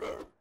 Yeah.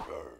Grr.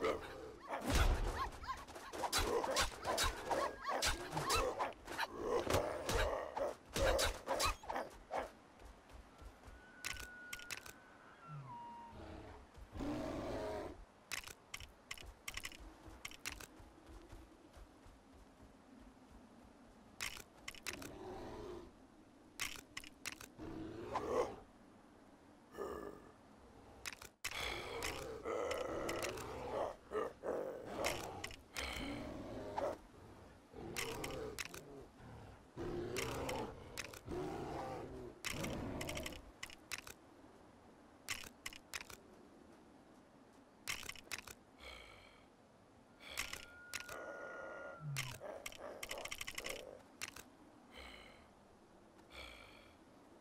problem.